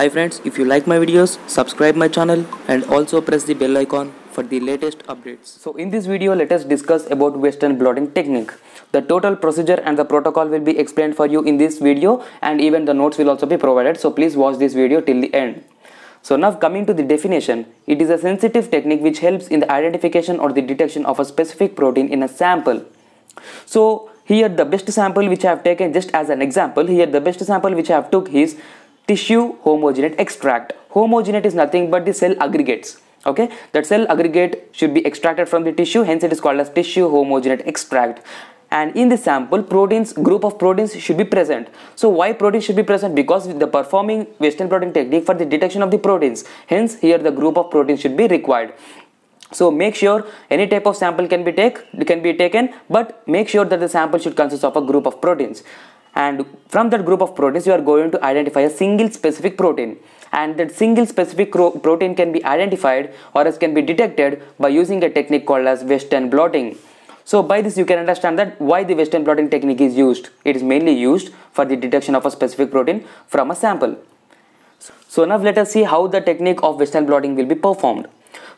Hi friends, if you like my videos, subscribe my channel and also press the bell icon for the latest updates. So in this video let us discuss about western blotting technique. The total procedure and the protocol will be explained for you in this video and even the notes will also be provided. So please watch this video till the end. So now coming to the definition, it is a sensitive technique which helps in the identification or the detection of a specific protein in a sample. So here the best sample which I have taken just as an example, here the best sample which I have took is tissue homogenate extract. Homogenate is nothing but the cell aggregates. Okay, that cell aggregate should be extracted from the tissue, hence it is called as tissue homogenate extract. And in the sample proteins group of proteins should be present. So why proteins should be present? Because the performing western blotting technique for the detection of the proteins. Hence here the group of proteins should be required. So make sure any type of sample can be take can be taken but make sure that the sample should consist of a group of proteins and from that group of proteins you are going to identify a single specific protein and that single specific protein can be identified or else can be detected by using a technique called as western blotting so by this you can understand that why the western blotting technique is used. It is mainly used for the detection of a specific protein from a sample. So now let us see how the technique of western blotting will be performed.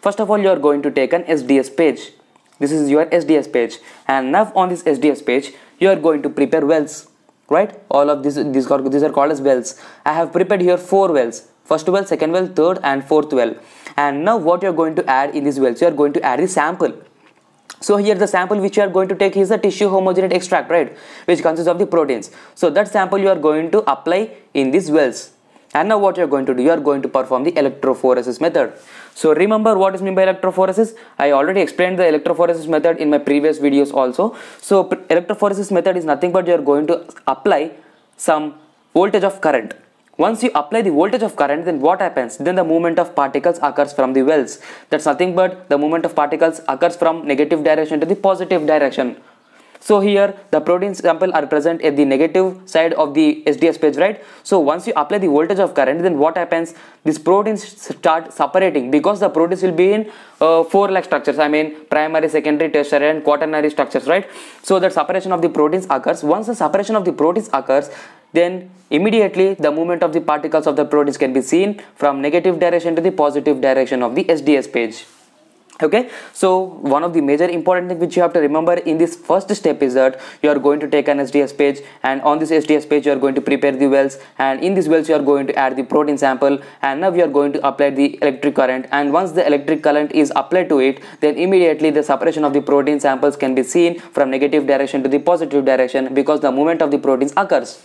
First of all you are going to take an SDS page. This is your SDS page and now on this SDS page you are going to prepare wells right all of these these are, these are called as wells i have prepared here four wells first well second well third and fourth well and now what you are going to add in these wells you are going to add the sample so here the sample which you are going to take is the tissue homogenate extract, right? Which consists of the proteins. So that sample you are going to apply in these wells. And now what you are going to do, you are going to perform the electrophoresis method. So remember what is meant by electrophoresis? I already explained the electrophoresis method in my previous videos also. So electrophoresis method is nothing but you are going to apply some voltage of current once you apply the voltage of current, then what happens? Then the movement of particles occurs from the wells. That's nothing but the movement of particles occurs from negative direction to the positive direction. So here the protein sample are present at the negative side of the SDS page, right? So once you apply the voltage of current, then what happens? These proteins start separating because the proteins will be in uh, four like structures. I mean primary, secondary, tertiary and quaternary structures, right? So that separation of the proteins occurs. Once the separation of the proteins occurs, then immediately the movement of the particles of the proteins can be seen from negative direction to the positive direction of the SDS page okay so one of the major important thing which you have to remember in this first step is that you are going to take an SDS page and on this SDS page you are going to prepare the wells and in these wells you are going to add the protein sample and now we are going to apply the electric current and once the electric current is applied to it then immediately the separation of the protein samples can be seen from negative direction to the positive direction because the movement of the proteins occurs.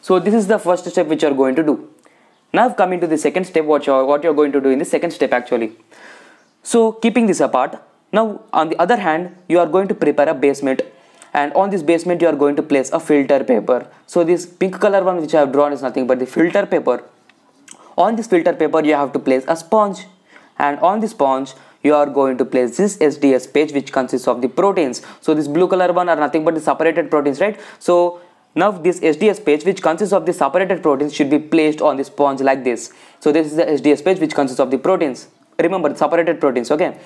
So this is the first step which you are going to do. Now coming to the second step what you're what you're going to do in the second step actually so keeping this apart now on the other hand you are going to prepare a basement. And on this basement you are going to place a filter paper. So this pink color one which i have drawn is nothing but the filter paper. On this filter paper you have to place a sponge. And on the sponge you are going to place this SDS page which consists of the proteins. So this blue color one are nothing but the separated proteins right? So now this SDS page which consists of the separated proteins should be placed on the sponge like this. So this is the SDS page which consists of the proteins. Remember separated proteins okay.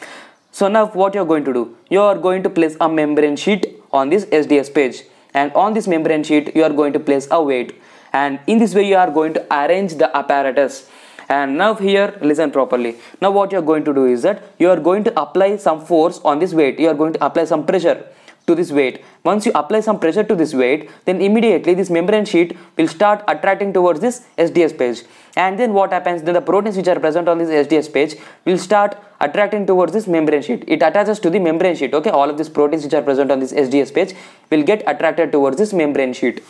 So now what you are going to do? You are going to place a membrane sheet on this SDS page. And on this membrane sheet you are going to place a weight. And in this way you are going to arrange the apparatus. And now here listen properly. Now what you are going to do is that you are going to apply some force on this weight. You are going to apply some pressure to this weight. Once you apply some pressure to this weight, then immediately this membrane sheet will start attracting towards this SDS page. And then what happens? Then the proteins which are present on this SDS page will start attracting towards this membrane sheet. It attaches to the membrane sheet. Okay, all of these proteins which are present on this SDS page will get attracted towards this membrane sheet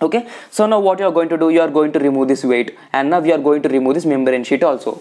okay so now what you are going to do you are going to remove this weight and now we are going to remove this membrane sheet also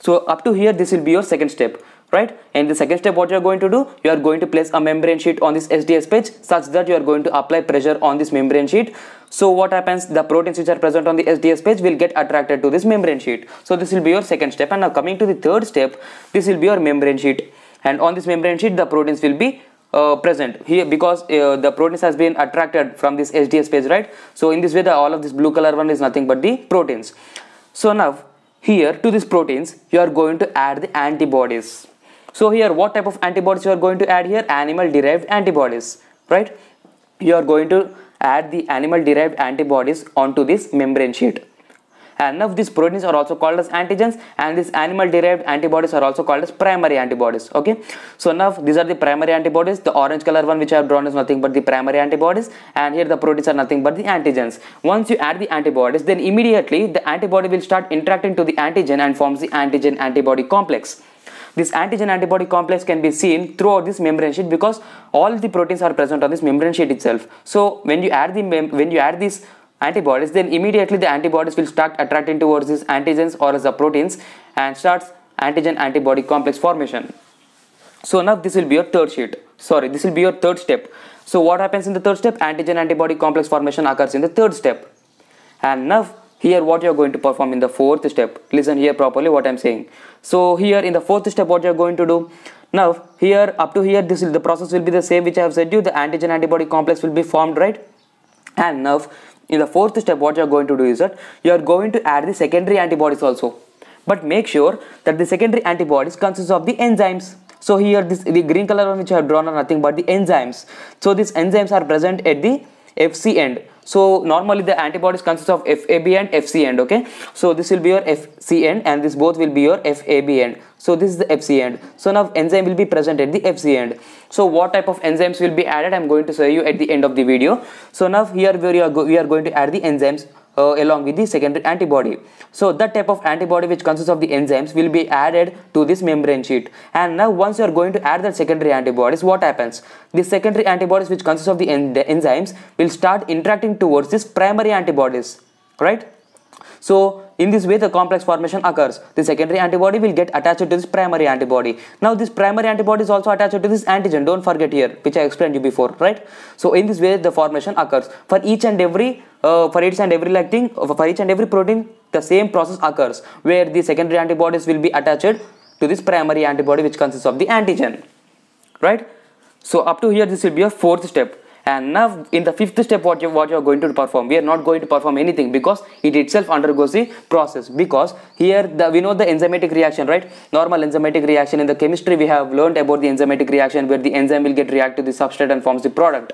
so up to here this will be your second step right? In the second step what you are going to do you are going to place a membrane sheet on this SDS page such that you are going to apply pressure on this membrane sheet. So what happens the proteins which are present on the SDS page will get attracted to this membrane sheet. So this will be your second step. And now coming to the third step this will be your membrane sheet. And on this membrane sheet the proteins will be uh, present. Here because uh, the proteins has been attracted from this SDS page right? So in this way the all of this blue color one is nothing but the proteins. So now here to these proteins you are going to add the antibodies so here what type of antibodies you are going to add here? Animal derived antibodies, right? You are going to add the animal derived antibodies onto this membrane sheet. and now these proteins are also called as antigens and these animal derived antibodies are also called as primary antibodies okay so now these are the primary antibodies the orange color one which i have drawn is nothing but the primary antibodies and here the proteins are nothing but the antigens once you add the antibodies then immediately the antibody will start interacting to the antigen and forms the antigen antibody complex this antigen antibody complex can be seen throughout this membrane sheet because all the proteins are present on this membrane sheet itself. So when you add the when you add these antibodies then immediately the antibodies will start attracting towards these antigens or as the proteins and starts antigen antibody complex formation. So now this will be your third sheet. Sorry this will be your third step. So what happens in the third step? Antigen antibody complex formation occurs in the third step. And now here what you are going to perform in the fourth step. Listen here properly what i'm saying. So here in the fourth step what you are going to do. Now here up to here this will the process will be the same which i have said you. The antigen antibody complex will be formed right? And now in the fourth step what you are going to do is that you are going to add the secondary antibodies also. But make sure that the secondary antibodies consists of the enzymes. So here this the green color one which I have drawn are nothing but the enzymes. So these enzymes are present at the FC end so normally the antibodies consist of FAB and FC end okay? So this will be your FC end and this both will be your FAB end. So this is the FC end. So now enzyme will be present at the FC end. So what type of enzymes will be added? I'm going to show you at the end of the video. So now here we are, we are going to add the enzymes uh, along with the secondary antibody. So that type of antibody which consists of the enzymes will be added to this membrane sheet. And now once you are going to add the secondary antibodies, what happens? The secondary antibodies which consists of the, en the enzymes will start interacting towards this primary antibodies, right? So in this way the complex formation occurs. The secondary antibody will get attached to this primary antibody. Now this primary antibody is also attached to this antigen. Don't forget here which I explained you before right. So in this way the formation occurs. For each and every uh, for each and every thing uh, for each and every protein the same process occurs where the secondary antibodies will be attached to this primary antibody which consists of the antigen right. So up to here this will be a fourth step and now in the fifth step what you what you are going to perform we are not going to perform anything because it itself undergoes the process. Because here the we know the enzymatic reaction right? Normal enzymatic reaction in the chemistry we have learned about the enzymatic reaction where the enzyme will get react to the substrate and forms the product.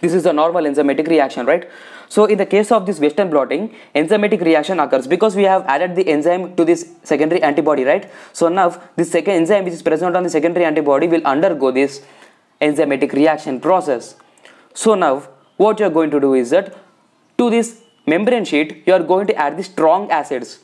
This is a normal enzymatic reaction right? So in the case of this western blotting enzymatic reaction occurs because we have added the enzyme to this secondary antibody right? So now this second enzyme which is present on the secondary antibody will undergo this enzymatic reaction process. So now what you are going to do is that to this membrane sheet you are going to add the strong acids.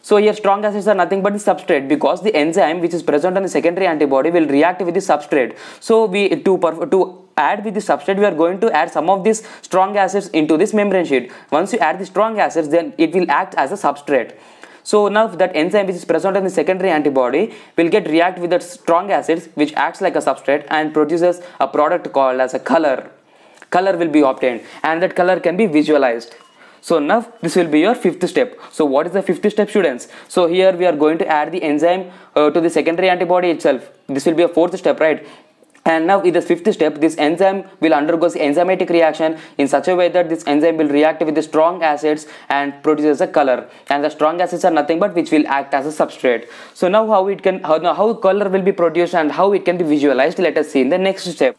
So here strong acids are nothing but the substrate because the enzyme which is present on the secondary antibody will react with the substrate. So we to to add with the substrate we are going to add some of these strong acids into this membrane sheet. Once you add the strong acids then it will act as a substrate. So now that enzyme which is present in the secondary antibody will get react with the strong acids which acts like a substrate and produces a product called as a color. Color will be obtained and that color can be visualized. So now this will be your fifth step. So what is the fifth step students? So here we are going to add the enzyme uh, to the secondary antibody itself. This will be a fourth step right and now in the fifth step this enzyme will undergo enzymatic reaction in such a way that this enzyme will react with the strong acids and produces a color. And the strong acids are nothing but which will act as a substrate. So now how it can how, now how color will be produced and how it can be visualized let us see in the next step.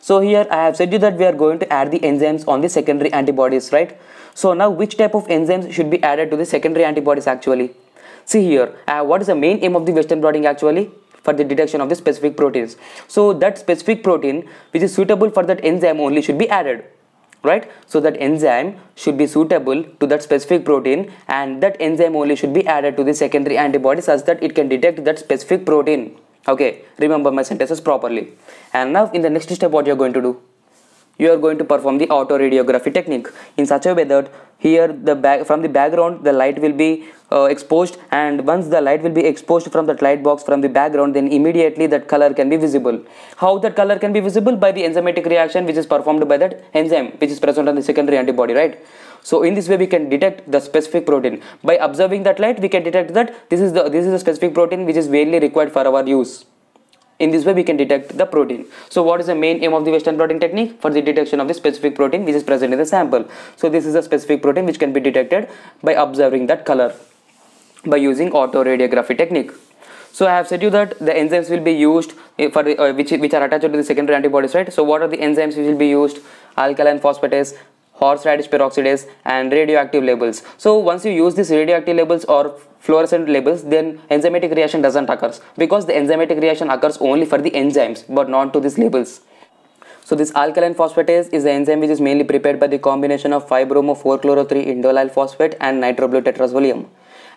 So here i have said you that we are going to add the enzymes on the secondary antibodies right? So now which type of enzymes should be added to the secondary antibodies actually? See here uh, what is the main aim of the western blotting actually for the detection of the specific proteins. So that specific protein which is suitable for that enzyme only should be added right? So that enzyme should be suitable to that specific protein and that enzyme only should be added to the secondary antibody such that it can detect that specific protein okay? Remember my sentences properly. And now in the next step what you're going to do you are going to perform the autoradiography technique. In such a way that here the back from the background the light will be uh, exposed and once the light will be exposed from that light box from the background then immediately that color can be visible. How that color can be visible? By the enzymatic reaction which is performed by that enzyme which is present on the secondary antibody right? So in this way we can detect the specific protein. By observing that light we can detect that this is the this is the specific protein which is mainly required for our use in this way we can detect the protein. So what is the main aim of the western blotting technique? For the detection of the specific protein which is present in the sample. So this is a specific protein which can be detected by observing that color by using autoradiography technique. So i have said you that the enzymes will be used eh, for the, uh, which which are attached to the secondary antibodies right? So what are the enzymes which will be used? Alkaline phosphatase horseradish peroxidase and radioactive labels. So once you use these radioactive labels or fluorescent labels then enzymatic reaction doesn't occur. Because the enzymatic reaction occurs only for the enzymes but not to these labels. So this alkaline phosphatase is the enzyme which is mainly prepared by the combination of 5-bromo-4-chloro-3 indolyl phosphate and nitroblue tetrazolium.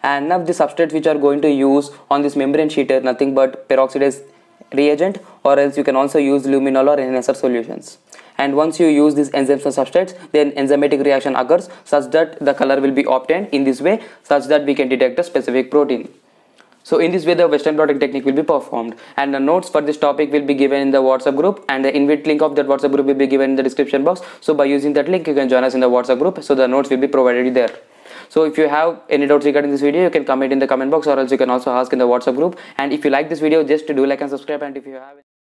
And now the substrates which are going to use on this membrane sheet are nothing but peroxidase reagent or else you can also use luminol or enhancer solutions and once you use these enzymes and substrates then enzymatic reaction occurs such that the color will be obtained in this way such that we can detect a specific protein. So in this way the western blotting technique will be performed. And the notes for this topic will be given in the whatsapp group and the invite link of that whatsapp group will be given in the description box. So by using that link you can join us in the whatsapp group. So the notes will be provided there. So if you have any doubts regarding this video you can comment in the comment box or else you can also ask in the whatsapp group. And if you like this video just do like and subscribe. And if you have